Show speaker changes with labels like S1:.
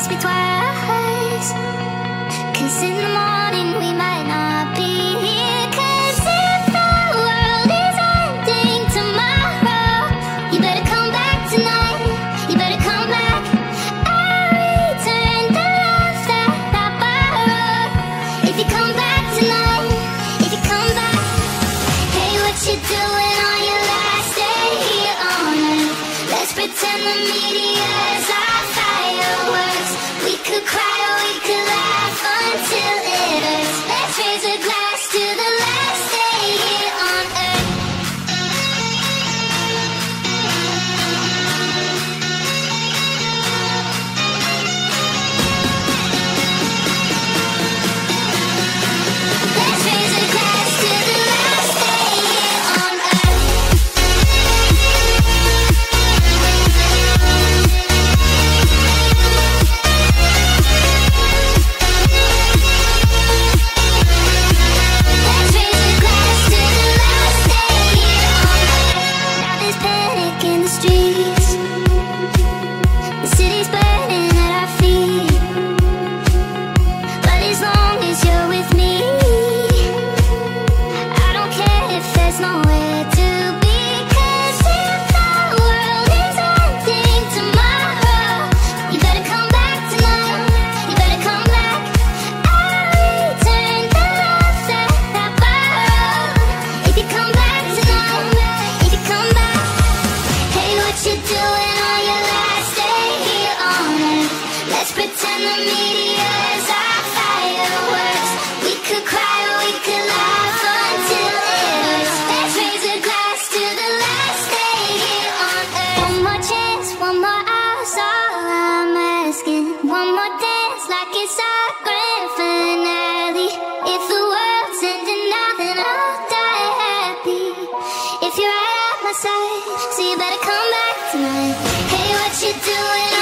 S1: kiss me twice. Cause in the morning we might not there's no it's our grand finale. If the world's ending now, then I'll die happy. If you're my so you better come back tonight. Hey, what you doing?